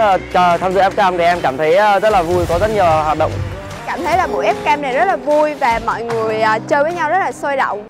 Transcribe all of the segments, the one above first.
Ờ, tham dự Fcam thì em cảm thấy ờ, rất là vui, có rất nhiều hoạt động. Cảm thấy là buổi Fcam này rất là vui và mọi người ờ, chơi với nhau rất là sôi động.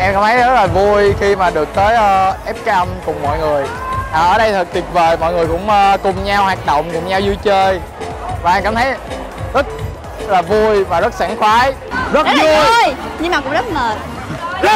Em cảm thấy rất là vui khi mà được tới uh, Fcam cùng mọi người. À, ở đây thật tuyệt vời mọi người cũng uh, cùng nhau hoạt động cùng nhau vui chơi. Và em cảm thấy rất là vui và rất sảng khoái. Rất, rất vui. vui nhưng mà cũng rất mệt. Rất